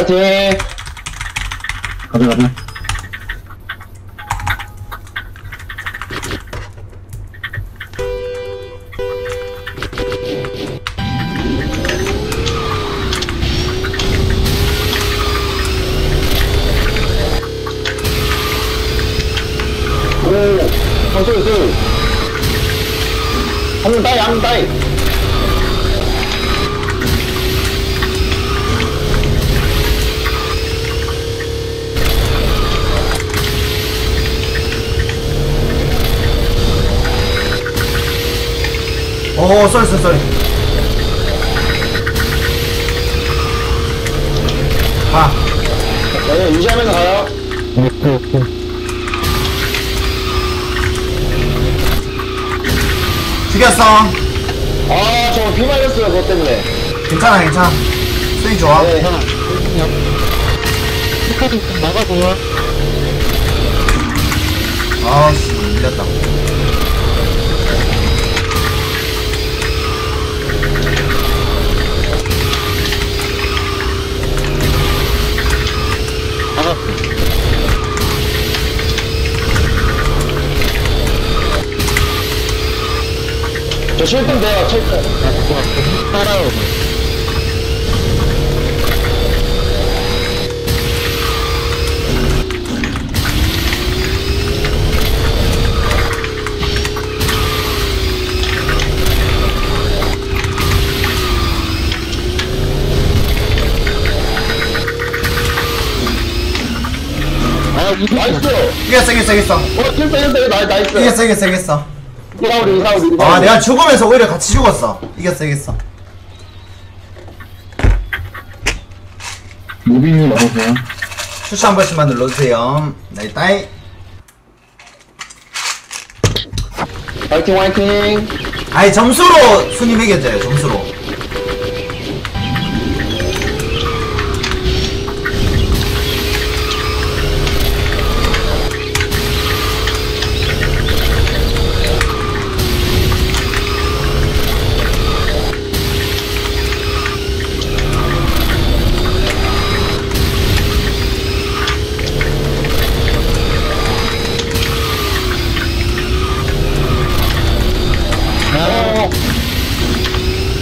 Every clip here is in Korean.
파이팅! 가자, 가자. 오! 한솔, 솔! 한명 따이, 한명 따이! 오 sorry sorry sorry 가 네, 유지하면서 가요. 오케이, 오케이. 죽였어 아, 저 비 맞았어요, 그것 때문에. 괜찮아 괜찮아 수위 좋아 네. 좀 나가줘요. 아 씨 밀렸다 저 실패 돼요. 아, 이거 nice! 이겼어 이겼어 이겼어 어. 이겼어 이겼어 이겼어 이사우리, 이사우리. 아 내가 죽으면서 오히려 같이 죽었어 이겼어 이겼어 moving이 나오세요. 추천 한 번씩만 눌러주세요 네 따이 파이팅, 화이팅! 아니 점수로 순위 매겨져요 점수로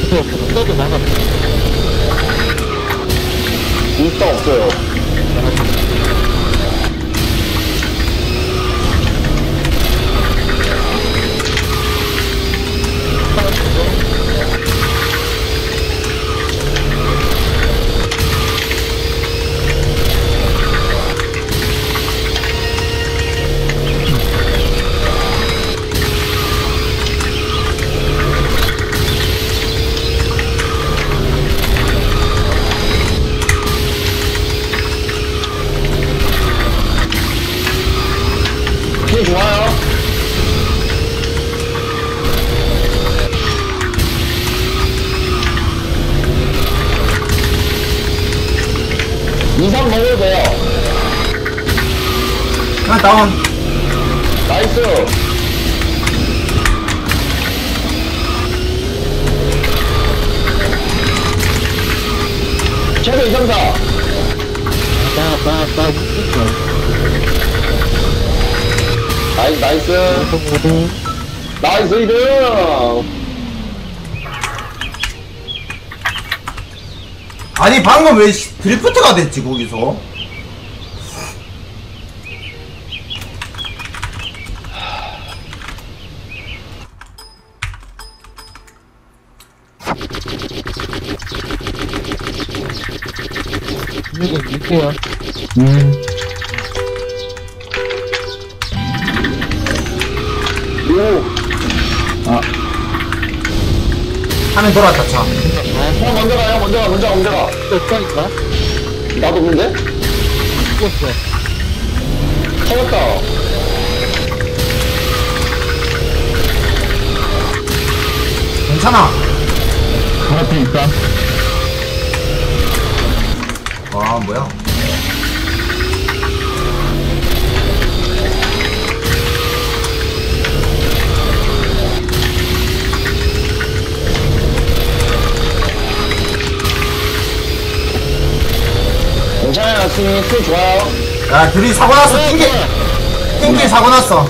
그거 붙어도 나갔어. 인스타 없어요. 하나 다운 nice. 최대 이상사. 붙었어. 나이스, 나이스. 나이스, 이등. 아니 방금 왜 시- 드리프트가 됐지 거기서 이거 밀게요. 음. 오. 화면 돌아왔다 차 형 먼저 가요, 먼저 가, 먼저 가, 먼저 가. 또 있다니까? 나도 없는데? 죽었어. 터졌다. 괜찮아 바로 앞에 있다. 와 뭐야 나이스, 스킬 좋아요. 야 둘이 사고 났어 띵기 띵기 사고 났어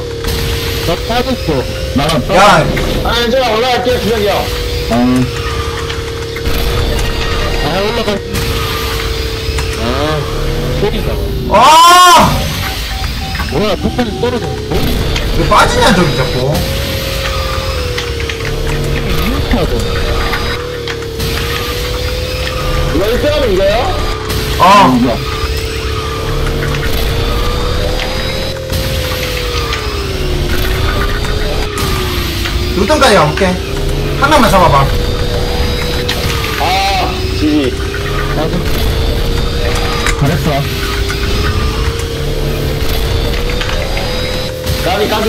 나 빠졌어. 야 나갔다. 아, 제가 올라갈게요, 기억이요. 아, 아, 올라가. 아, 때리다. 아! 뭐야, 폭탄이 떨어졌어. 왜 빠지냐 저기 자꾸 이렇게하고. 이거 1등하면 이겨요? 어 이거. 루등까지 가볼게 한 명만 잡아봐 아, 지지. 나도. 잘했어. 까비, 까비.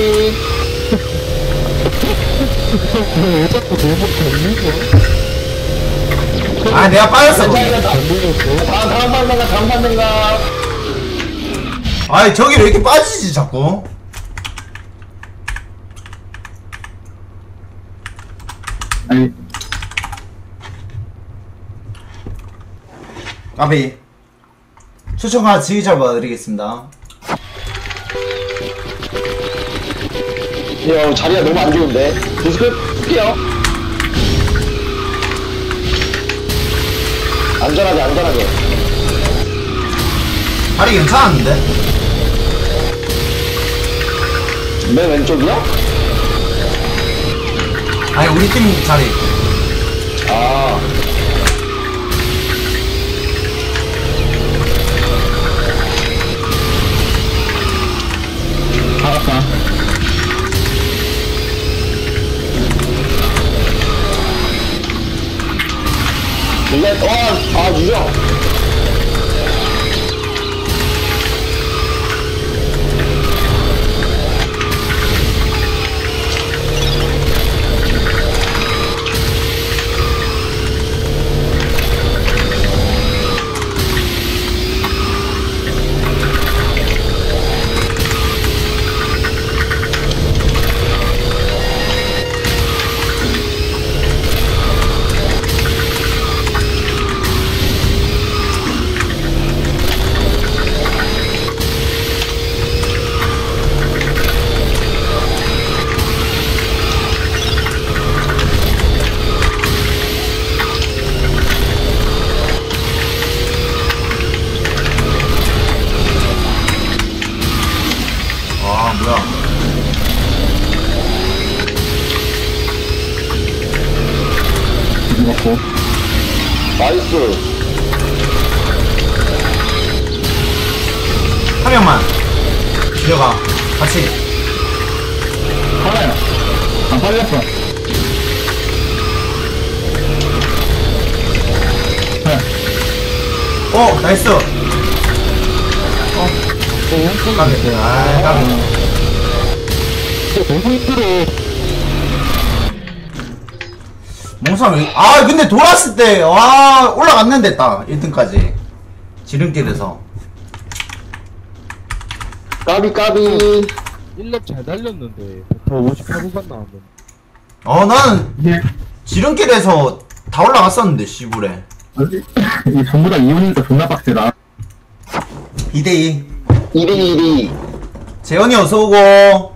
왜 자꾸 내목 걸리고? 아 내가 빠졌어 거기 걸리고. 다음, 다음 판단가, 다음 판단가. 아이 저기 왜 이렇게 빠지지 자꾸 아니, 까비 추천과 지휘 잡아드리겠습니다 야, 자리가 너무 안 좋은데. 디스크 피요. 안전하게, 안전하게. 다리 괜찮았는데 맨 왼쪽이요? 아니 우리 팀 자리 아, 알았다. 이게, 와, 아. 아 하나야. 안 빨렸어. 네. 어 nice 어 어, 까비 아 까비 진짜 너무 힘들어. 몽상 왜, 아 근데 돌았을 때 와 올라갔는데 딱 1등까지 지름길에서 까비, 까비. 1렙 잘 달렸는데, 더 58분간 나왔는데. 어 나는 이게, 지름길에서 다 올라갔었는데 시불에 이 전부 다 이혼이니까 존나 빡세다. 2대2 2대 1이. 재현이 어서오고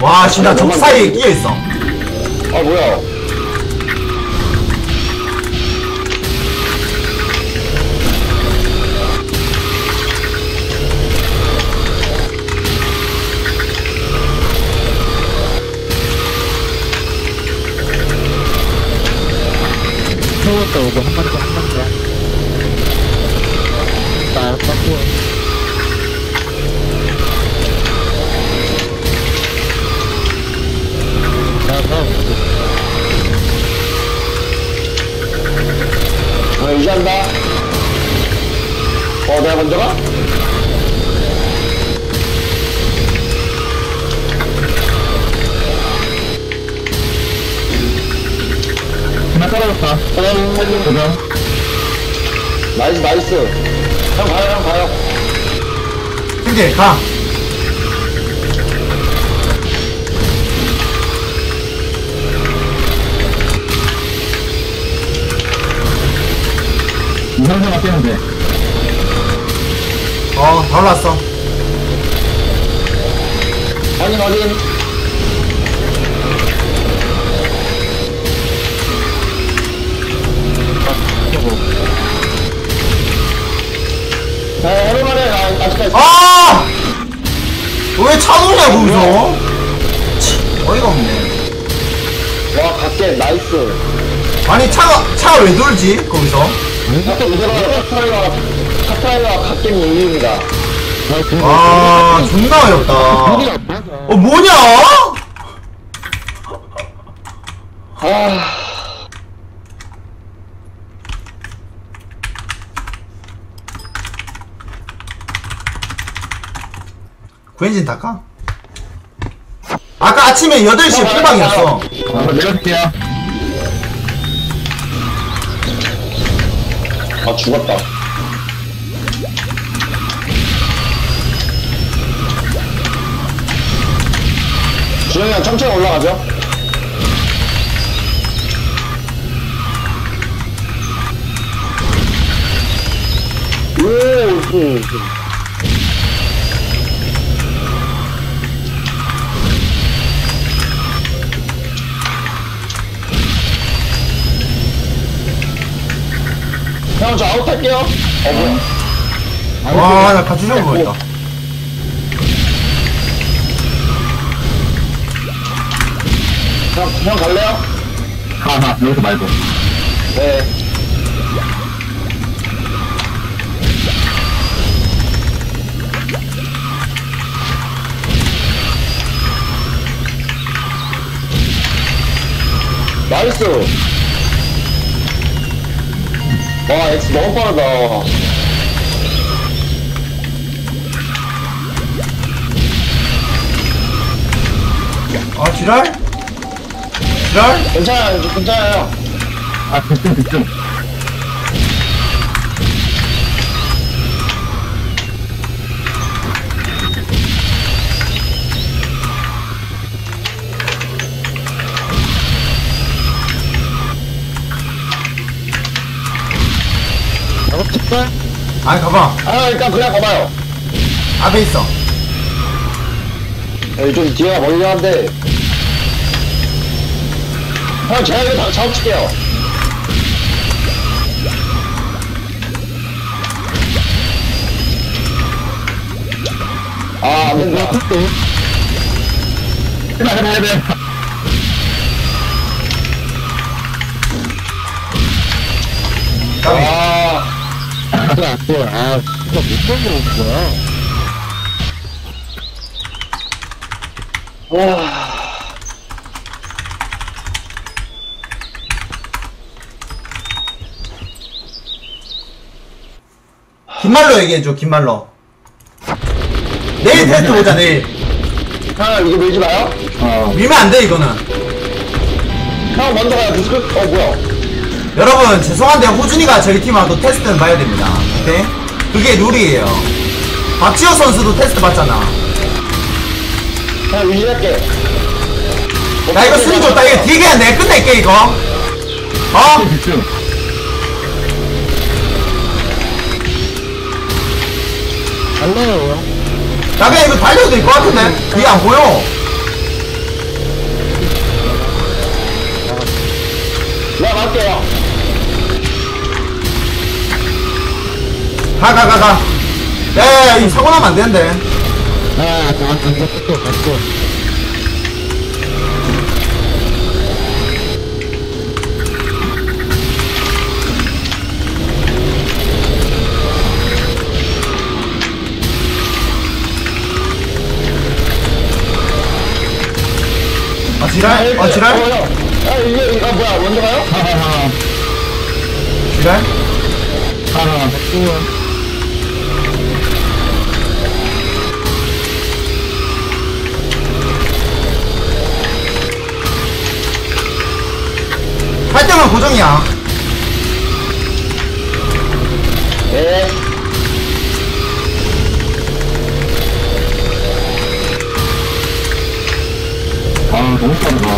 와 씨 나적 사이에 끼어있어 아, 뭐야. 세 가. 이상사가 빼면 돼. 어, 올랐어. 확인, 확인. 아! 왜 차도냐, 거기서? 치, 어이가 없네. 와, 각계, 나이스. 아니, 차가, 차가 왜 돌지, 거기서? 무대가 카트라이가, 카트라이가 각계는 인류입니다. 아, 존나 어렵다. 어, 뭐냐? 아. 구엔진 닦아? 아까 아침에 8시에 풀방이었어. 아, 내려갈게요. 아, 죽었다. 주영이 형 천천히 올라가죠. 오, 오, 형, 저 아웃할게요. 어, 뭐야. 와, 나 같이 뻔했다. 형, 형 갈래요? 가, 가. 여기서 말고. 네. 나이스. 와, X 너무 빠르다. 아, 지랄? 지랄? 괜찮아요, 괜찮아요. 아, 득점, 득점. 작업 칠까? 아니, 가봐. 아, 일단 그냥 가봐요. 앞에 있어. 여기 좀 뒤에가 멀긴 한데. 형, 제가 이거 다 잡을게요. 아, 안 된다. 또. 해봐, 해봐, 해봐. 까 비. 아, 안 돼, 안 돼. 아, 진짜 못 건드려온 거야. 와. 긴말로 얘기해줘, 긴말로. 내일 테스트 보자, 내일. 형, 이거 밀지 마요. 어, 밀면 안 돼, 이거는. 형, 먼저 가요. 디스크, 어, 뭐야. 여러분, 죄송한데, 호준이가 저희 팀 와도 테스트는 봐야 됩니다. 오케이? 그게 룰이에요. 박지호 선수도 테스트 봤잖아. 형, 유지할게. 야, 이거 순위 좋다. 이거 뒤에 내가 끝낼게, 이거. 어? 형? 나 그냥 이거 달려도 될 것 같은데? 뒤에 안 보여. 내가 갈게요. 가, 가, 가, 가. 야, 야, 이 사고 나면 안 되는데. 아, 안 돼, 안 돼. 갔어, 갔어. 아, 지랄? 아, 어, 지랄? 형. 아, 이게, 이거 뭐야. 먼저 가요? 하하하. 지랄? 하하. 할 때만 고정이야. 네. 아, 너무 빠르다.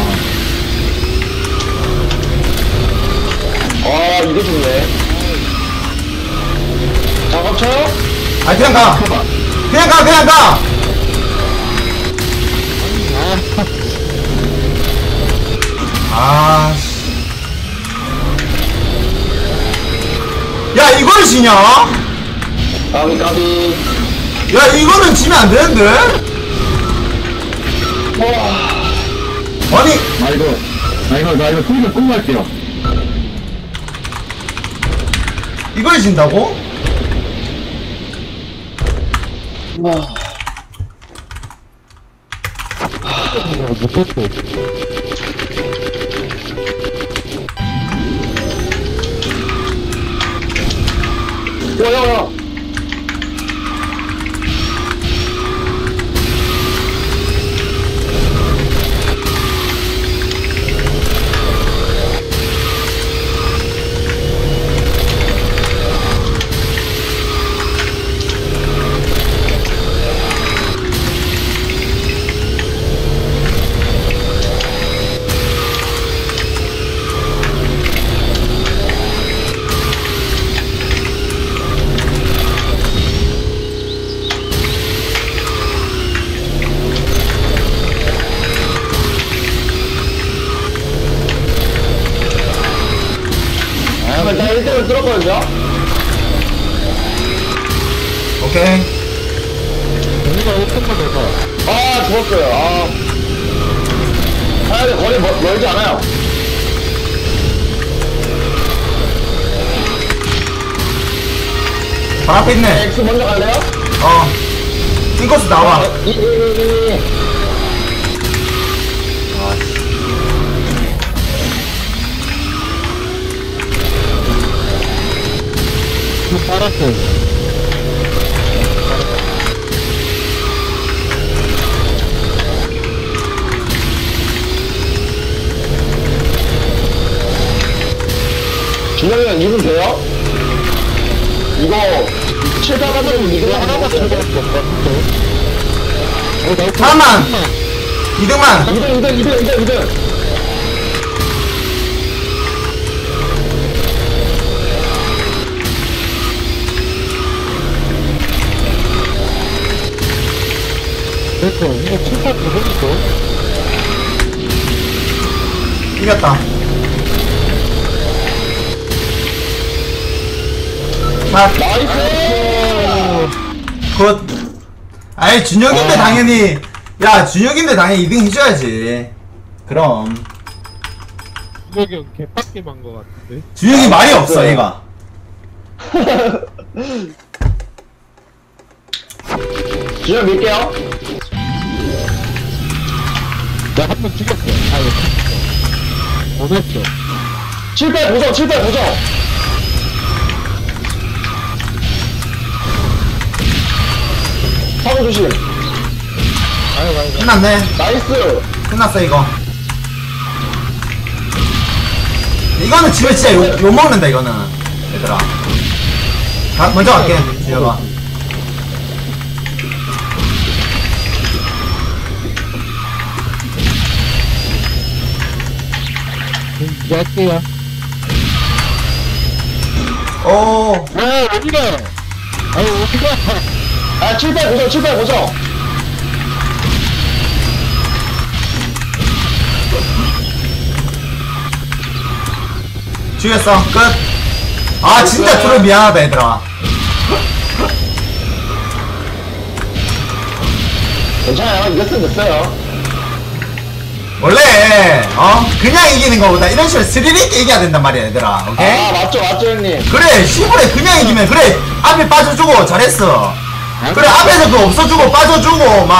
아, 이거 좋네. 작업쳐요? 아 그냥 가 그냥 가 그냥 가 아, 야, 이걸 지냐? 까비 까비 야, 이거는 지면 안 되는데? 아니, 나 이거, 나 이거, 나 이거 통장 꼭 갈게요. 이걸 진다고? 못했어. 야야야 앞에 있네. X 먼저 갈래요? 어. 인코스 나와. 이, 이, 이, 이. 좀 빨았어. 준영이가 2분 돼요? 이거 7, 8 가지고 2분 하나만 들어갈 더것 같은데. 어, 나 잠깐만. 2등만. 2등 2등 2등 2등 2등 됐어. 이거 7, 8 들어오니까. 이겼다. 자, nice good. 아이, 준혁인데 아. 당연히. 야, 준혁인데 당연히 2등 해줘야지. 그럼. 준혁이 형 개빡게만 것 같은데. 준혁이 말이 아, 없어, 없어요. 얘가. 준영 밀게요 나 한 명 죽였어. 아, 이거 죽였어. 보냈어. 7배 보정 7배 보정 사고 조심 아유, 아유, 끝났네. nice 끝났어, 이거. 이거는 집에 진짜 욕, 욕 먹는다, 이거는. 얘들아. 가, 먼저 갈게. 그럼 이제 할게요. 오, 아, 어디가? 아유, 어디가? 아 7배 보정 7배 보정 죽였어. 끝. 아, 진짜 들어 미안하다, 얘들아. 괜찮아요 이겼으면 됐어요 원래, 어? 그냥 이기는 거보다 이런 식으로 스릴 있게 이겨야 된단 말이야, 얘들아. 오케이? 아 맞죠 맞죠 형님 그래, 시골에 그냥 이기면, 그래, 앞에 빠져주고, 잘했어. 그래, 앞에서 그 없어주고, 빠져주고, 막,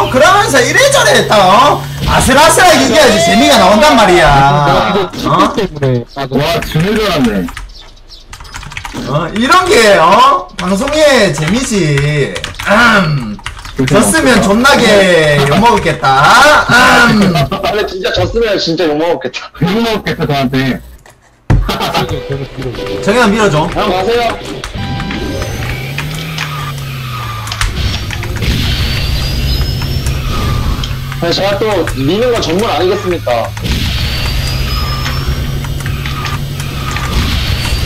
어? 그러면서 이래저래 다, 어? 아슬아슬하게 이겨야지 재미가 나온단 말이야. 이거 어? 때문에. 아, 너 와, 준혁이 왔네. 어? 이런 게, 어? 방송의 재미지. 음. 졌으면 존나게 욕먹었겠다. 음. 근데 진짜 졌으면 진짜 욕먹었겠다 이거 먹겠다, 저한테. 정현아 밀어줘. 형 가세요 근데 제가 또 미는 건 전문 아니겠습니까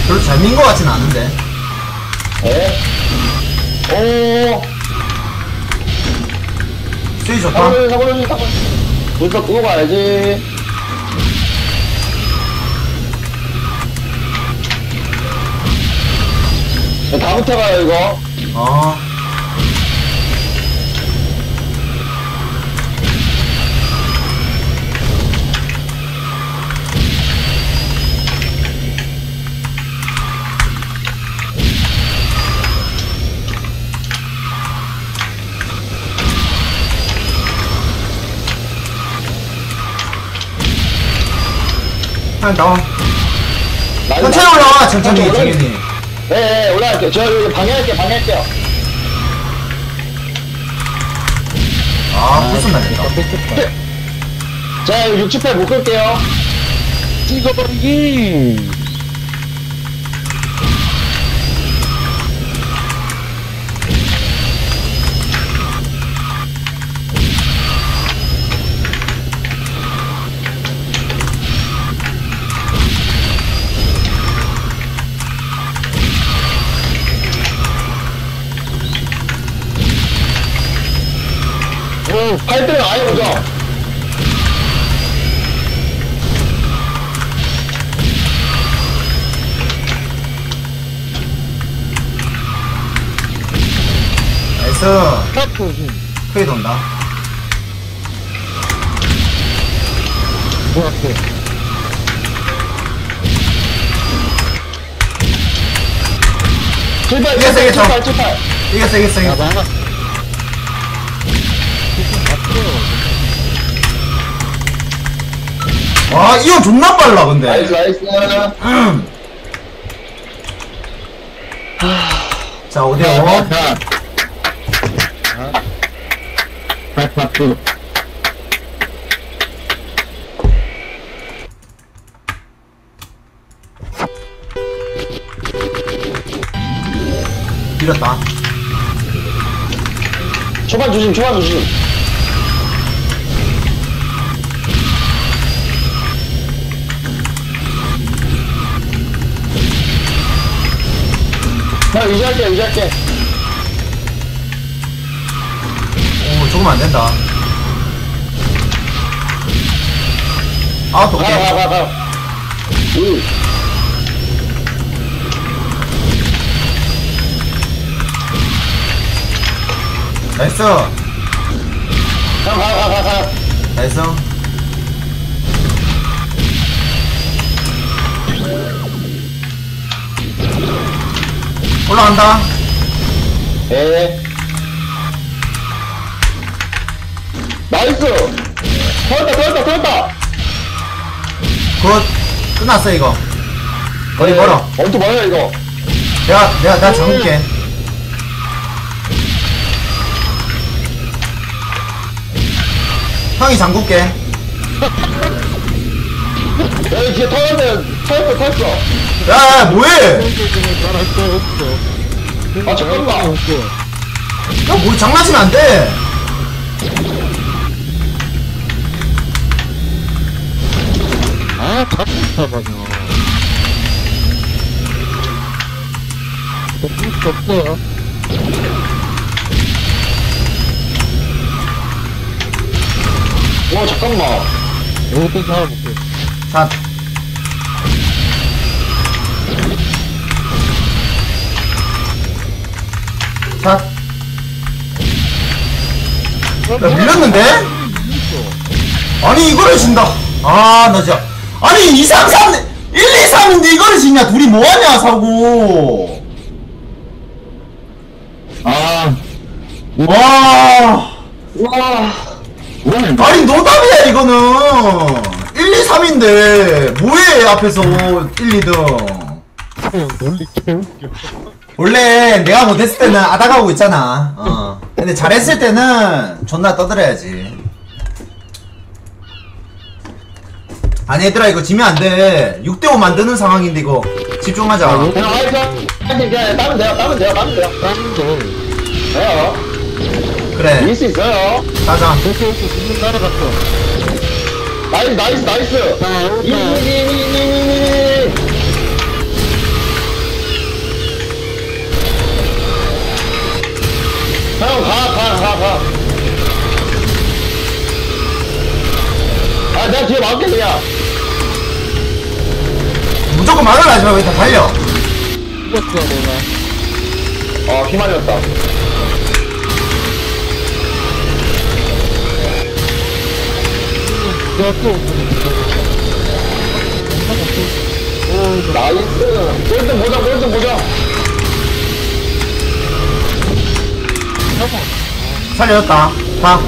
별로 잘민거 같진 않은데. 예? 오, 수위 좋다. 불도 끄고 가야지. 야, 다 붙어가요, 이거. 어. 한 나와. 천천히 올라와, 천천히, 정현이. 네, 네, 올라갈게요. 저 여기 방해할게요, 방해할게요. 아, 불순 나겠다. 뺏겼다. 자, 여기 68못 끌게요. 찍어버리기! 오, 8등 아예 오죠? 나이스. 힘. 크게 돈다. 뭐할게. 출발, 이겼어, 이겼어. 출발, 출발. 이겼어, 이겼어. 나가. 조금 맞춰. 와, 이거 존나 빨라, 근데. 나이스, 나이스. 음. 자, 자, 어디요? 자. 박박수. 밀었다. 초반 조심, 초반 조심. 나 유지할게, 유지할게. 오, 조금 안 된다. 아, 또 가, 오케이. 가, 가, 가. 응. 나이스. 가, 가, 가, 가, 가. 나이스. 올라간다. 예. 나이스! 터졌다, 터졌다, 터졌다! good. 끝났어, 이거. 거의 멀어. 엄청 멀어요, 이거. 내가, 내가, 내가 잡을게. 형이 잠글게. 여기 뒤에 터졌네, 터졌어, 터졌어. 야, 야, 뭐해? 아, 잠깐만. 야, 뭐 장난치면 안 돼. 아, 잡아줘. 볼수 없어. 와, 잠깐만. 이것도 잡아볼게. 자. 야, 밀렸는데? 아니, 이거를 진다. 아, 나 진짜. 아니, 2, 3, 3, 1, 2, 3인데 이거를 지냐? 둘이 뭐하냐, 사고. 아, 와. 와. 아니, 노답이야, 이거는. 1, 2, 3인데, 뭐해, 앞에서 1, 2등. 형 논리 개웃겨. 원래 내가 못했을 때는 아닥하고 있잖아. 어. 근데 잘했을 때는 존나 떠들어야지. 아니 얘들아 이거 지면 안 돼. 6대5 만드는 상황인데 이거 집중하자. 그냥 nice. 아니, 그냥 따면 돼요, 따면 돼요, 따면 돼요. 거. 돼요. 그래. 이길 수 있어요. 가자. 됐어, 됐어. 두명 따라갔어. nice, nice, nice. 자, 이, 이, 오케이. 이, 이, 이, 이, 이. 형, 가, 가, 가, 가. 아, 내가 뒤에 막을게, 그냥. 무조건 하지 말고 일단 달려 죽었어 내가 어, 휘말렸다. 내가 또 nice. golden 보자, golden 보자. 살려줬다 가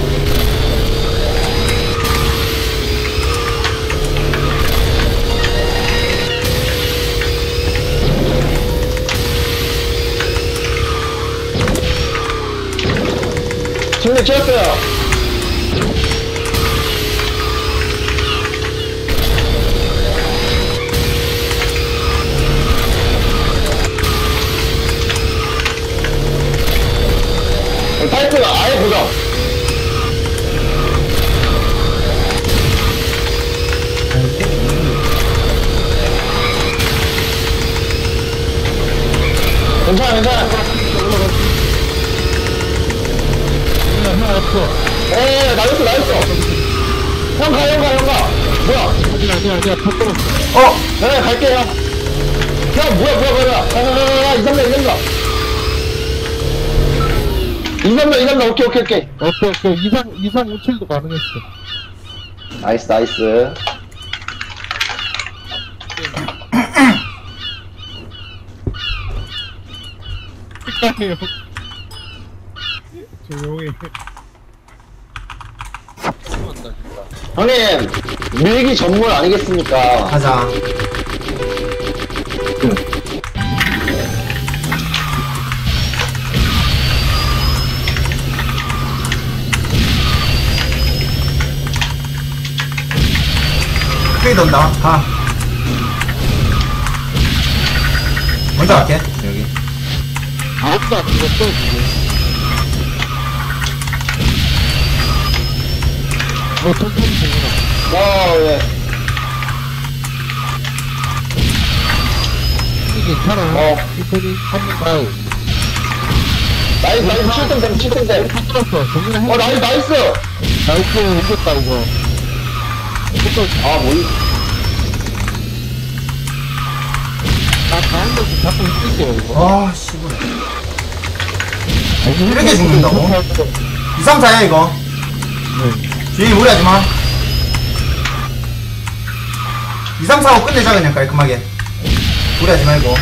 침대 채웠어요. 타이 이삼다 오케이, 오케이, 오케이. 오케이 오케이 이상 이상 우칠도 가능했어 nice, nice. 축하해요 조용히 형님, 밀기 전문 아니겠습니까? 가자 크게 돈다. 가. 먼저 갈게. 여기. 죽었어 지금 뭐 천천히 되구나. 어, 예. 이게 괜찮아. 어. 천천히 한번 가요 nice, nice, 7등 됨, 7등 됨. 다 떨었어 정리를 해 어, nice, nice. nice 옮겼다 이거 아, 뭐, 이- 나 다음 것도 자꾸 힘들게요 이거 와 씨발 이렇게 죽는다고? 네. 2, 3, 4야 이거 주인이 무리하지마 2, 3, 4하고 끝내자 그냥 깔끔하게 무리하지 말고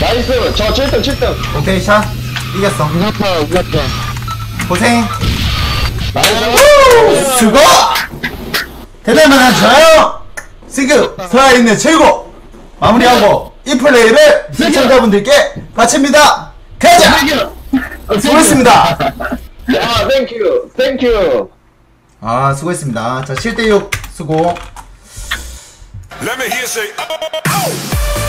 Nice. 저 7등, 7등. 오케이 샷 이겼어 우사파 우사파 고생 nice. 수고! 대단하죠 시그 살아있는 최고. 마무리하고 이 플레이를 시청자분들께 바칩니다. 가자! 수고했습니다. 야, thank you, thank you. 아 수고했습니다. 자 7대6 수고. Let me hear say, oh, oh.